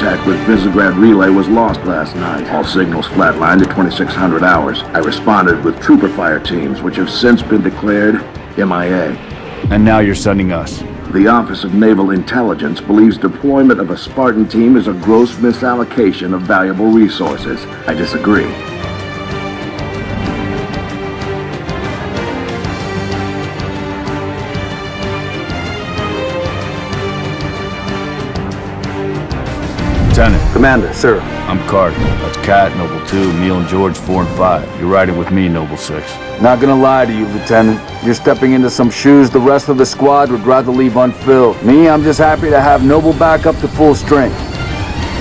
Contact with Visegrad Relay was lost last night. All signals flatlined at 2600 hours. I responded with trooper fire teams, which have since been declared MIA. And now you're sending us. The Office of Naval Intelligence believes deployment of a Spartan team is a gross misallocation of valuable resources. I disagree. Lieutenant, Commander, sir. I'm Cardinal. That's Kat, Noble 2, Neil and George 4 and 5. You're riding with me, Noble 6. Not gonna lie to you, Lieutenant. You're stepping into some shoes the rest of the squad would rather leave unfilled. Me, I'm just happy to have Noble back up to full strength.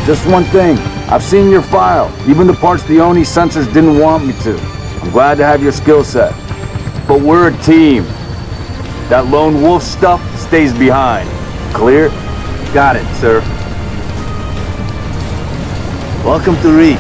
Just one thing. I've seen your file, even the parts the ONI censors didn't want me to. I'm glad to have your skill set. But we're a team. That lone wolf stuff stays behind. Clear? Got it, sir. Welcome to Reach.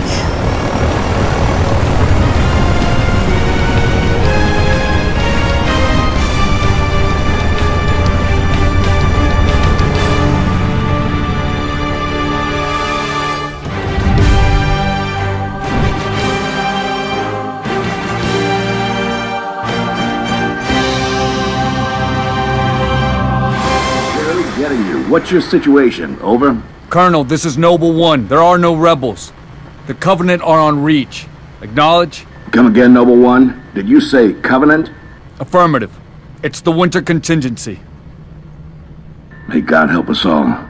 What's your situation? Over? Colonel, this is Noble 1. There are no rebels. The Covenant are on Reach. Acknowledge? Come again, Noble One. Did you say Covenant? Affirmative. It's the winter contingency. May God help us all.